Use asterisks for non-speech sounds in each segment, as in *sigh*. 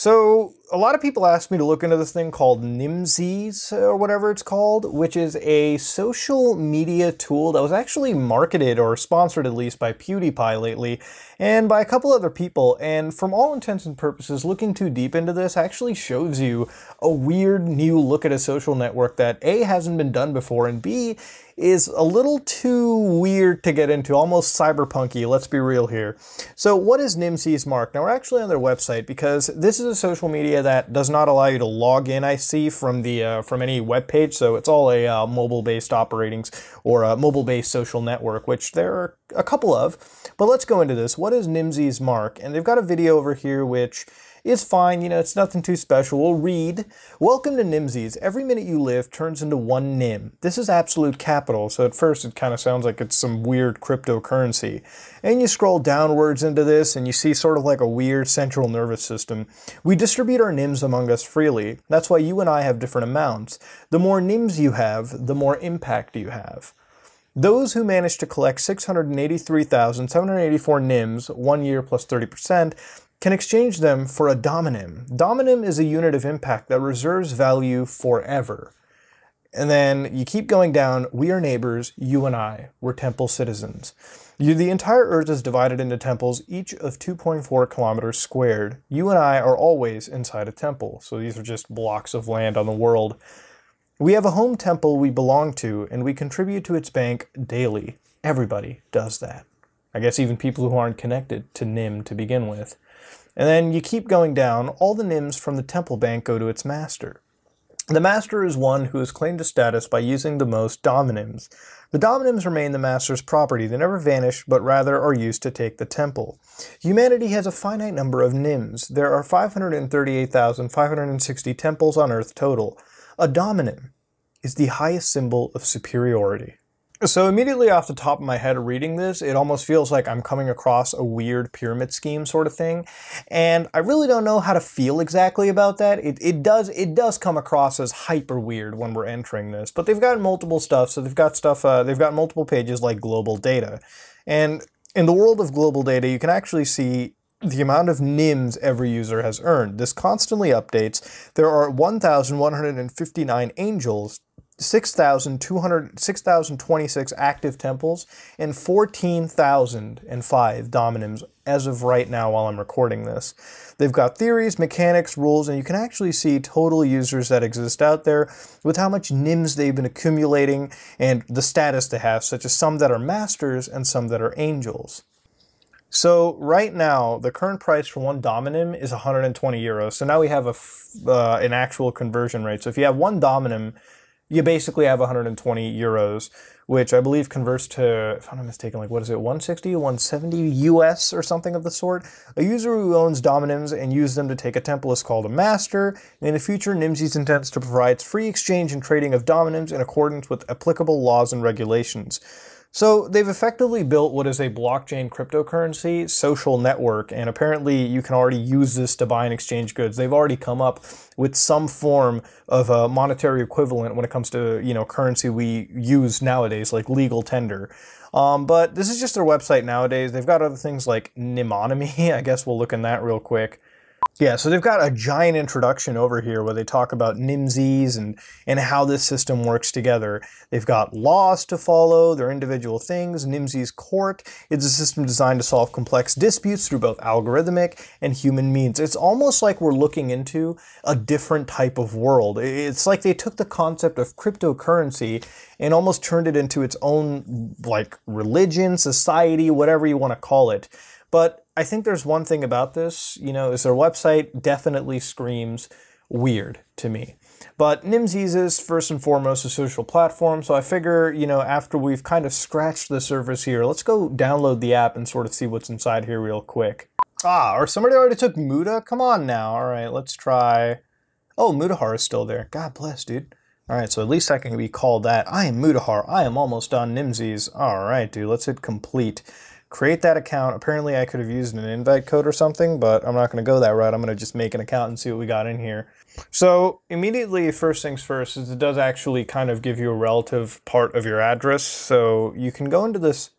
So, a lot of people ask me to look into this thing called Nimses, or whatever it's called, which is a social media tool that was actually marketed or sponsored at least by PewDiePie lately, and by a couple other people. And from all intents and purposes, looking too deep into this actually shows you a weird new look at a social network that A, hasn't been done before, and B, is a little too weird to get into, almost cyberpunky, let's be real here. So what is Nimses Mark? Now we're actually on their website because this is a social media that does not allow you to log in, I see, from the uh, from any web page, so it's all a uh, mobile-based operating or a mobile-based social network, which there are a couple of. But let's go into this. What is Nimses Mark? And they've got a video over here which is fine, you know, it's nothing too special. We'll read. Welcome to Nimses. Every minute you live turns into one Nim. This is absolute capital, so at first it kind of sounds like it's some weird cryptocurrency. And you scroll downwards into this and you see sort of like a weird central nervous system. We distribute our Nims among us freely. That's why you and I have different amounts. The more Nims you have, the more impact you have. Those who manage to collect 683,784 NIMS, one year plus 30%, can exchange them for a dominim. Dominim is a unit of impact that reserves value forever. And then you keep going down, we are neighbors, you and I, we're temple citizens. You, the entire Earth is divided into temples, each of 2.4 kilometers squared. You and I are always inside a temple, so these are just blocks of land on the world. We have a home temple we belong to, and we contribute to its bank daily. Everybody does that. I guess even people who aren't connected to NIM to begin with. And then you keep going down, all the NIMs from the temple bank go to its master. The master is one who has claimed a status by using the most dominims. The dominims remain the master's property. They never vanish, but rather are used to take the temple. Humanity has a finite number of nims. There are 538,560 temples on Earth total. A dominim is the highest symbol of superiority. So immediately off the top of my head reading this, it almost feels like I'm coming across a weird pyramid scheme sort of thing. And I really don't know how to feel exactly about that. It, it does it does come across as hyper weird when we're entering this. But they've got multiple stuff. So they've got stuff, uh, they've got multiple pages like global data. And in the world of global data, you can actually see the amount of NIMS every user has earned. This constantly updates. There are 1,159 angels 6,026 active temples and 14,005 dominims as of right now while I'm recording this. They've got theories, mechanics, rules, and you can actually see total users that exist out there with how much NIMS they've been accumulating and the status they have, such as some that are masters and some that are angels. So right now, the current price for one Dominim is 120 euros. So now we have a uh, an actual conversion rate. So if you have one Dominim, you basically have 120 euros, which I believe converts to, if I'm not mistaken, like what is it, 160, 170 US or something of the sort. A user who owns Dominims and uses them to take a temple is called a master. In the future, Nimses intends to provide free exchange and trading of Dominims in accordance with applicable laws and regulations. So they've effectively built what is a blockchain cryptocurrency social network, and apparently you can already use this to buy and exchange goods. They've already come up with some form of a monetary equivalent when it comes to you know currency we use nowadays, like legal tender. Um, but this is just their website nowadays. They've got other things like Nimonomy. *laughs* I guess we'll look in that real quick. Yeah, so they've got a giant introduction over here where they talk about Nimses and, and how this system works together. They've got laws to follow, their individual things. Nimses Court is a system designed to solve complex disputes through both algorithmic and human means. It's almost like we're looking into a different type of world. It's like they took the concept of cryptocurrency and almost turned it into its own like religion, society, whatever you want to call it. But I think there's one thing about this, you know, is their website definitely screams weird to me. But Nimses is first and foremost a social platform, so I figure, you know, after we've kind of scratched the surface here, let's go download the app and sort of see what's inside here real quick. Ah, or somebody already took Muda? Come on now. All right, let's try. Oh, Mutahar is still there. God bless, dude. All right, so at least I can be called that. I am Mutahar. I am almost on Nimses. All right, dude, let's hit complete create that account. Apparently I could have used an invite code or something, but I'm not going to go that route. I'm going to just make an account and see what we got in here. So immediately, first things first, is it does actually kind of give you a relative part of your address. So you can go into this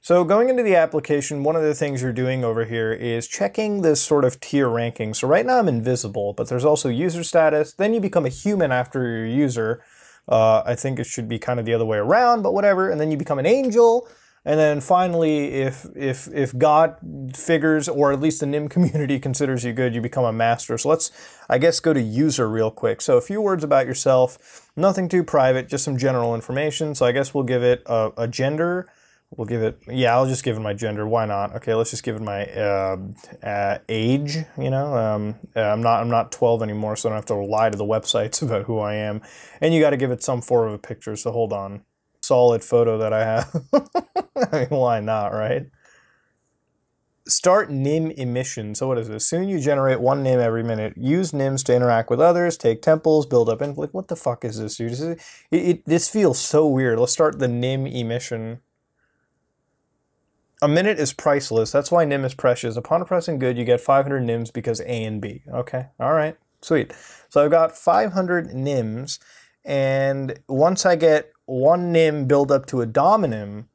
So going into the application, one of the things you're doing over here is checking this sort of tier ranking. So right now I'm invisible, but there's also user status. Then you become a human after you're user. Uh, I think it should be kind of the other way around, but whatever. And then you become an angel. And then finally, if if if God figures, or at least the NIM *laughs* community considers you good, you become a master. So let's, I guess, go to user real quick. So a few words about yourself, nothing too private, just some general information. So I guess we'll give it a, a gender. We'll give it, yeah, I'll just give it my gender. Why not? Okay, let's just give it my uh, uh, age. You know, um, uh, I'm not I'm not 12 anymore, so I don't have to lie to the websites *laughs* about who I am. And you got to give it some form of a picture. So hold on solid photo that I have. *laughs* I mean, why not, right? Start NIM emission. So what is this? Soon you generate one NIM every minute. Use NIMs to interact with others, take temples, build up info. Like, what the fuck is this, dude? It, it, this feels so weird. Let's start the NIM emission. A minute is priceless. That's why NIM is precious. Upon pressing good, you get 500 NIMs because A and B. Okay, all right, sweet. So I've got 500 NIMs, and once I get one nim build up to a dominim,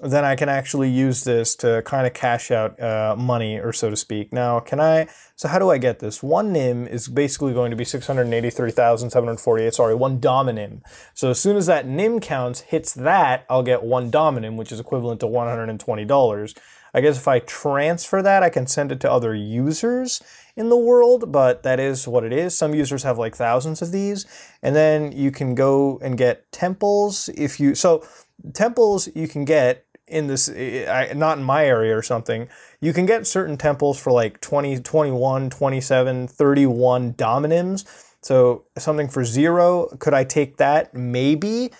then I can actually use this to kind of cash out uh, money, or so to speak. Now, can I, so how do I get this? One nim is basically going to be 683,748, sorry, one dominim. So as soon as that nim counts hits that, I'll get one dominim, which is equivalent to $120. I guess if I transfer that, I can send it to other users in the world, but that is what it is. Some users have like thousands of these. And then you can go and get temples if you, so temples you can get in this, not in my area or something, you can get certain temples for like 20, 21, 27, 31 dominims. So something for zero, could I take that? Maybe.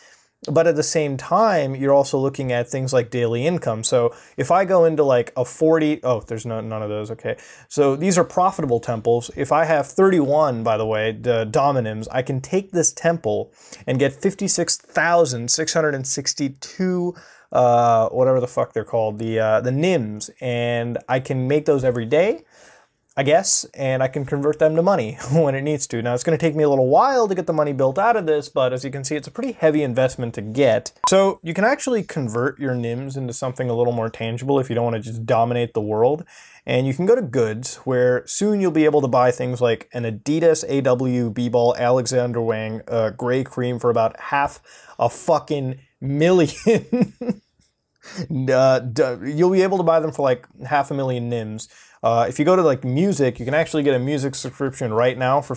But at the same time, you're also looking at things like daily income. So if I go into like a 40, oh, there's no, none of those, okay. So these are profitable temples. If I have 31, by the way, the dominims, I can take this temple and get 56,662 uh, whatever the fuck they're called, the uh, the NIMS, and I can make those every day. I guess, and I can convert them to money *laughs* when it needs to. Now, it's going to take me a little while to get the money built out of this, but as you can see, it's a pretty heavy investment to get. So you can actually convert your NIMS into something a little more tangible if you don't want to just dominate the world. And you can go to goods, where soon you'll be able to buy things like an Adidas AW B-Ball Alexander Wang uh, gray cream for about half a fucking million. *laughs* uh, you'll be able to buy them for like half a million NIMS. Uh, if you go to like music, you can actually get a music subscription right now for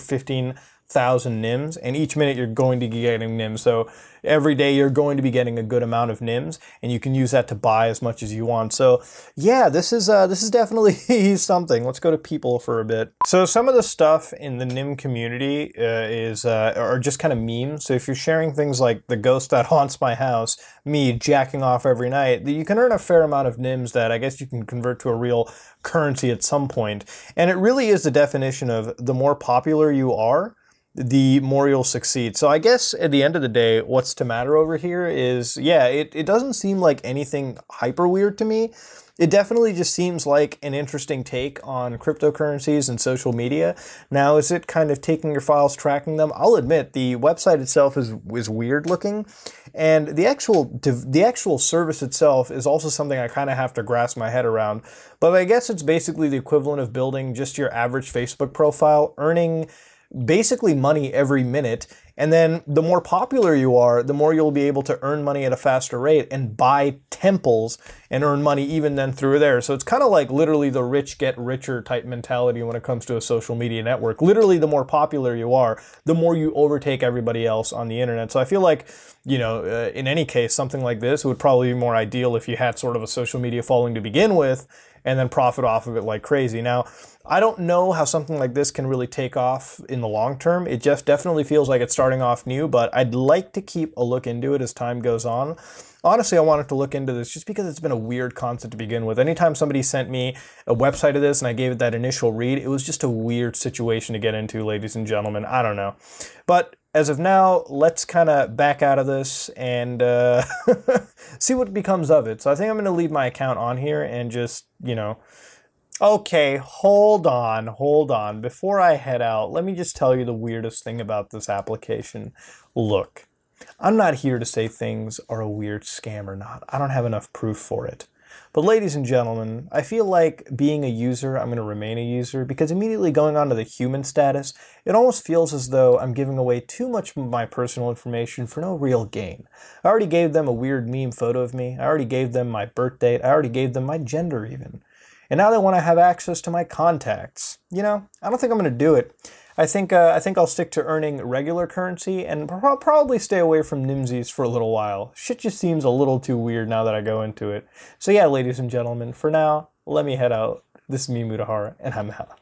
15,000 NIMS, and each minute you're going to be getting NIMS. So every day you're going to be getting a good amount of NIMS, and you can use that to buy as much as you want. So yeah, this is uh, this is definitely *laughs* something. Let's go to people for a bit. So some of the stuff in the NIM community uh, is uh, are just kind of memes. So if you're sharing things like the ghost that *laughs* haunts my house, me jacking off every night, you can earn a fair amount of NIMS that I guess you can convert to a real currency at some point. And it really is the definition of the more popular you are, the more you'll succeed. So I guess at the end of the day, what's to matter over here is, yeah, it, it doesn't seem like anything hyper weird to me. It definitely just seems like an interesting take on cryptocurrencies and social media. Now, is it kind of taking your files, tracking them? I'll admit the website itself is is weird looking, and the actual the actual service itself is also something I kind of have to grasp my head around. But I guess it's basically the equivalent of building just your average Facebook profile, earning basically money every minute. And then the more popular you are, the more you'll be able to earn money at a faster rate and buy temples and earn money even then through there. So it's kind of like literally the rich get richer type mentality when it comes to a social media network. Literally, the more popular you are, the more you overtake everybody else on the internet. So I feel like, you know, uh, in any case, something like this would probably be more ideal if you had sort of a social media following to begin with and then profit off of it like crazy. Now, I don't know how something like this can really take off in the long term. It just definitely feels like it's starting off new, but I'd like to keep a look into it as time goes on. Honestly, I wanted to look into this just because it's been a weird concept to begin with. Anytime somebody sent me a website of this and I gave it that initial read, it was just a weird situation to get into, ladies and gentlemen. I don't know. But as of now, let's kind of back out of this and uh, *laughs* see what becomes of it. So I think I'm going to leave my account on here and just, you know, Okay, hold on, hold on. Before I head out, let me just tell you the weirdest thing about this application. Look, I'm not here to say things are a weird scam or not. I don't have enough proof for it. But ladies and gentlemen, I feel like being a user, I'm going to remain a user because immediately going on to the human status, it almost feels as though I'm giving away too much of my personal information for no real gain. I already gave them a weird meme photo of me. I already gave them my birth date. I already gave them my gender even. And now they want to have access to my contacts. You know, I don't think I'm going to do it. I think uh, I think I'll stick to earning regular currency and pro probably stay away from Nimses for a little while. Shit just seems a little too weird now that I go into it. So yeah, ladies and gentlemen, for now, let me head out. This is me, Mutahar, and I'm out.